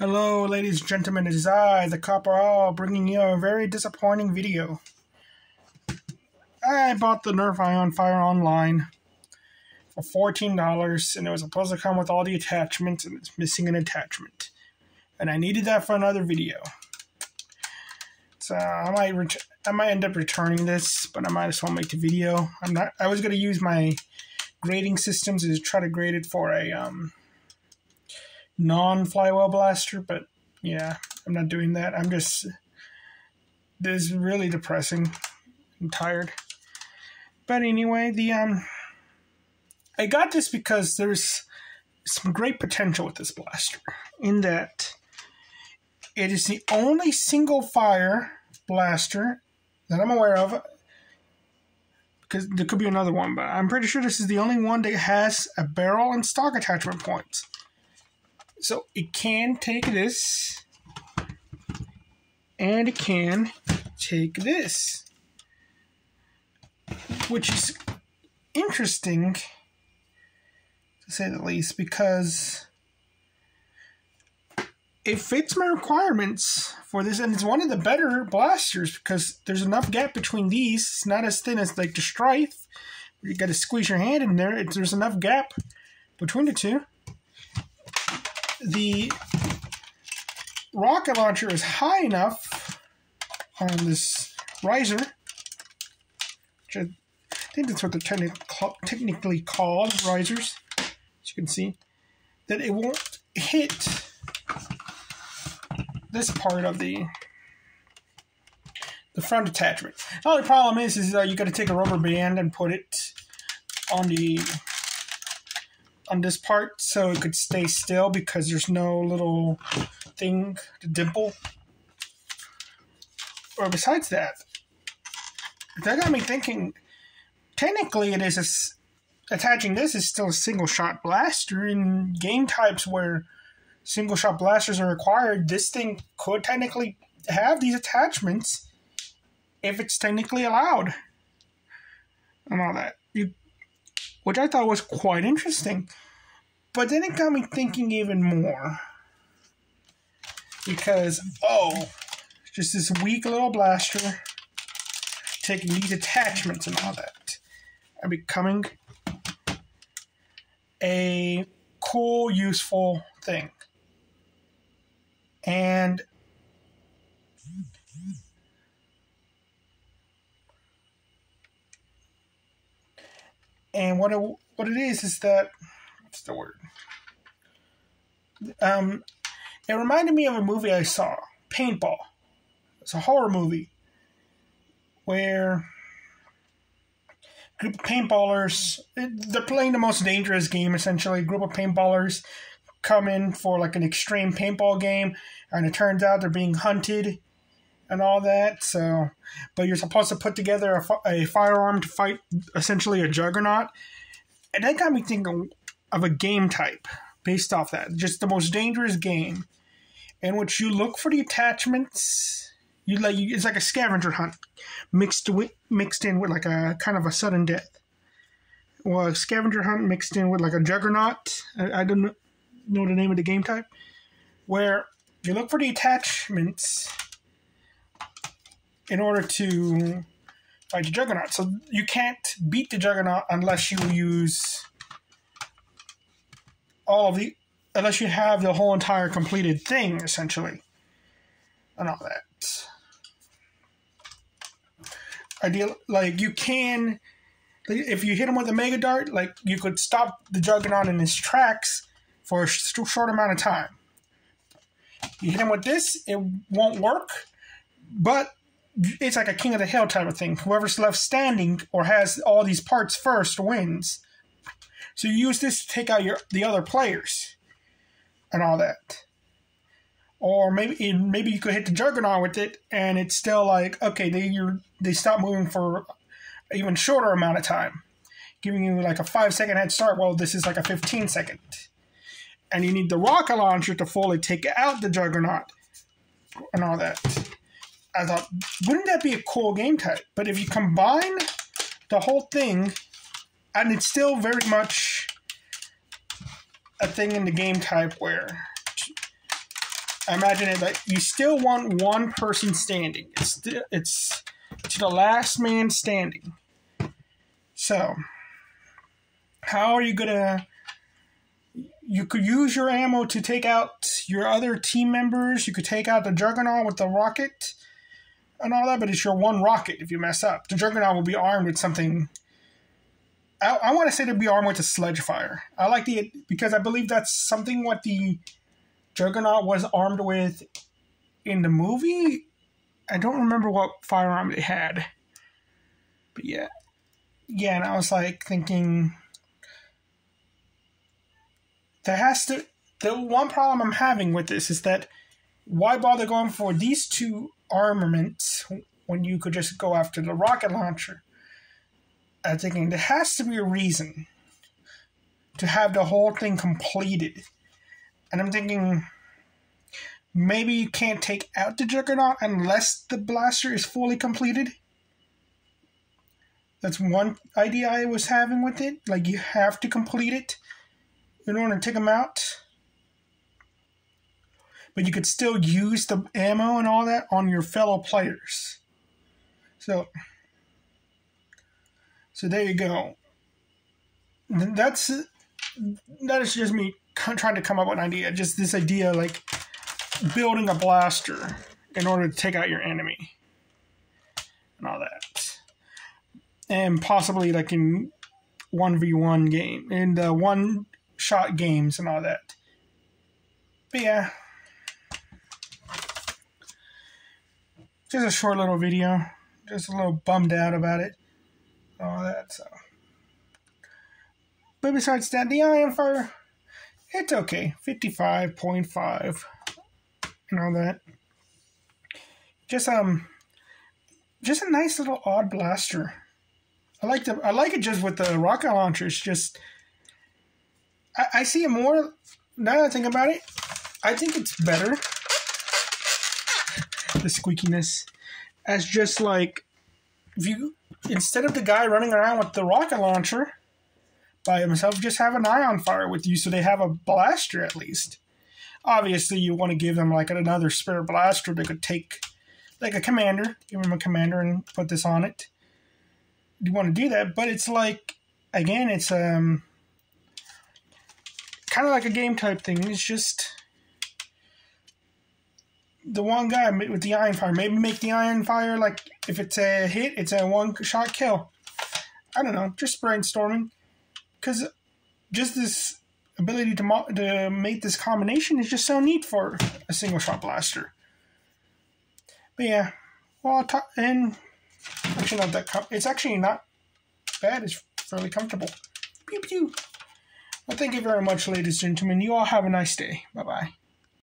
Hello, ladies and gentlemen, it is I, the Copper Owl, bringing you a very disappointing video. I bought the Nerf Ion Fire online for $14, and it was supposed to come with all the attachments, and it's missing an attachment. And I needed that for another video. So I might I might end up returning this, but I might as well make the video. I'm not. I was gonna use my grading systems to try to grade it for a um, non-flywheel blaster, but yeah, I'm not doing that. I'm just this is really depressing. I'm tired. But anyway, the um I got this because there's some great potential with this blaster in that it is the only single fire blaster that I'm aware of because there could be another one, but I'm pretty sure this is the only one that has a barrel and stock attachment points. So it can take this, and it can take this, which is interesting to say the least because it fits my requirements for this, and it's one of the better blasters because there's enough gap between these. It's not as thin as like the Strife. You got to squeeze your hand in there. It, there's enough gap between the two. The rocket launcher is high enough on this riser, which I think that's what they're techni- technically called risers, as you can see, that it won't hit this part of the the front attachment. The only problem is, is that you got to take a rubber band and put it on the on this part so it could stay still because there's no little thing to dimple. Or besides that, that got me thinking. Technically, it is a, attaching this is still a single shot blaster in game types where single shot blasters are required. This thing could technically have these attachments if it's technically allowed, and all that. You, which I thought was quite interesting. But then it got me thinking even more. Because, oh, just this weak little blaster taking these attachments and all that and becoming a cool, useful thing. And and what it, what it is is that what's the word? Um, it reminded me of a movie I saw, Paintball. It's a horror movie where group of paintballers they're playing the most dangerous game essentially. A group of paintballers come in for like an extreme paintball game, and it turns out they're being hunted and all that. So, but you're supposed to put together a, a firearm to fight essentially a juggernaut, and that got me thinking of a game type based off that. Just the most dangerous game in which you look for the attachments. You like it's like a scavenger hunt mixed with mixed in with like a kind of a sudden death. Well, a scavenger hunt mixed in with like a juggernaut. I, I don't know the name of the game type. Where you look for the attachments in order to fight the juggernaut. So you can't beat the juggernaut unless you use all of the unless you have the whole entire completed thing essentially and all that ideal like you can if you hit him with a mega dart like you could stop the juggernaut in his tracks for a short amount of time you hit him with this it won't work but it's like a king of the hill type of thing whoever's left standing or has all these parts first wins so you use this to take out your the other players and all that. Or maybe maybe you could hit the juggernaut with it, and it's still like okay, they you they stop moving for even shorter amount of time, giving you like a five second head start. Well, this is like a fifteen second, and you need the rocket launcher to fully take out the juggernaut and all that. I thought, wouldn't that be a cool game type? But if you combine the whole thing and it's still very much a thing in the game type where I imagine it like you still want one person standing. It's it's to the last man standing. So, how are you gonna? You could use your ammo to take out your other team members. You could take out the Juggernaut with the rocket and all that, but it's your one rocket if you mess up. The Juggernaut will be armed with something. I, I want to say to be armed with a sledge fire. I like the because I believe that's something what the Juggernaut was armed with in the movie. I don't remember what firearm they had. But yeah. Yeah, and I was like thinking there has to the one problem I'm having with this is that why bother going for these two armaments when you could just go after the rocket launcher? I'm thinking there has to be a reason to have the whole thing completed. And I'm thinking maybe you can't take out the Juggernaut unless the blaster is fully completed. That's one idea I was having with it. Like you have to complete it in order to take them out. But you could still use the ammo and all that on your fellow players. So, so there you go. That's that is just me trying to come up with an idea. Just this idea, like building a blaster in order to take out your enemy and all that, and possibly like in one v one game in the one shot games and all that. But yeah, just a short little video. Just a little bummed out about it, all that. So, but besides that, the Ion Fire, it's okay. Fifty-five point five and all that. Just um, just a nice little odd blaster. I like the I like it just with the rocket launcher. It's just I, I see it more now that I think about it. I think it's better the squeakiness as just like if you instead of the guy running around with the rocket launcher by himself, just have an ion fire with you so they have a blaster at least. Obviously, you want to give them like another spare blaster they could take, like a commander, give them a commander and put this on it. You want to do that, but it's like, again, it's um kind of like a game type thing. It's just the one guy with the ion fire. Maybe make the ion fire like if it's a hit, it's a one shot kill. I don't know, just brainstorming. Because just this ability to, mo- to make this combination is just so neat for a single shot blaster. But yeah, well, t- and actually not that. Com- it's actually not bad. It's fairly comfortable. Pew pew. Well, thank you very much, ladies and gentlemen. You all have a nice day. Bye bye.